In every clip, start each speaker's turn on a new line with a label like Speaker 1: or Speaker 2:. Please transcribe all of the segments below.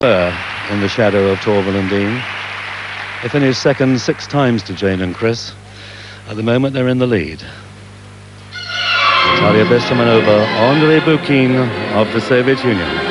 Speaker 1: in the shadow of Torvill and Dean. They finished second six times to Jayne and Chris. At the moment, they're in the lead. Natalia Bestemianova, Andrei Bukin of the Soviet Union.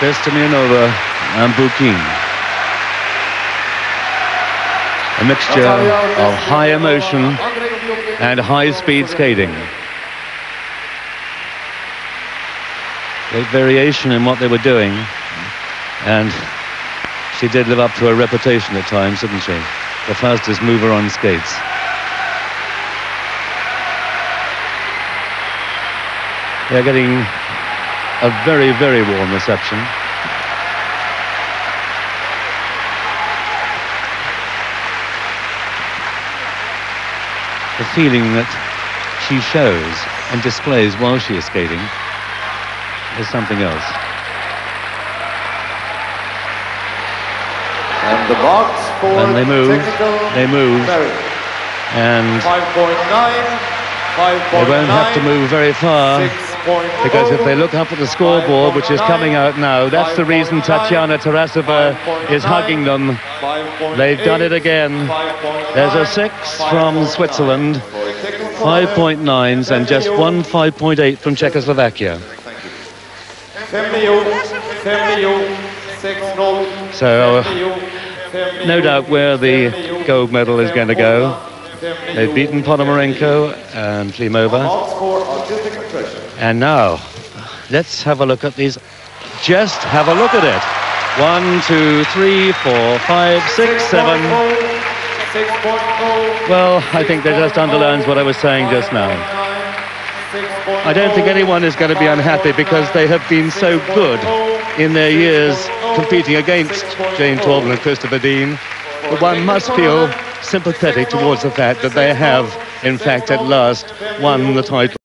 Speaker 1: Bestemianova and Bukin. A mixture of high emotion and high-speed skating. Great variation in what they were doing. And she did live up to her reputation at times, didn't she? The fastest mover on skates. They're getting a very, very warm reception. The feeling that she shows and displays while she is skating is something else.
Speaker 2: And the box for
Speaker 1: and they move, they move, and
Speaker 2: 5.9, 5.9,
Speaker 1: they won't have to move very far.
Speaker 2: Six
Speaker 1: because if they look up at the scoreboard, which is coming out now, that's the reason Tatiana Tarasova is hugging them. They've done it again. There's a six from Switzerland,
Speaker 2: for a technical
Speaker 1: five
Speaker 2: merit.
Speaker 1: point nines, and just one 5.8 from Czechoslovakia.
Speaker 2: Femio, Femio, 6-0.
Speaker 1: So,
Speaker 2: Femio,
Speaker 1: no doubt where the gold medal is going to go. They've beaten Ponomarenko and Klimova.
Speaker 2: Box for artistic expression.
Speaker 1: And now, let's have a look at these. Just have a look at it. One, two, three, four, five, six, seven. Well, I think that just underlines what I was saying just now. I don't think anyone is going to be unhappy because they have been so good in their years competing against Jayne Torvill and Christopher Dean. But one must feel sympathetic towards the fact that they have, in fact, at last won the title.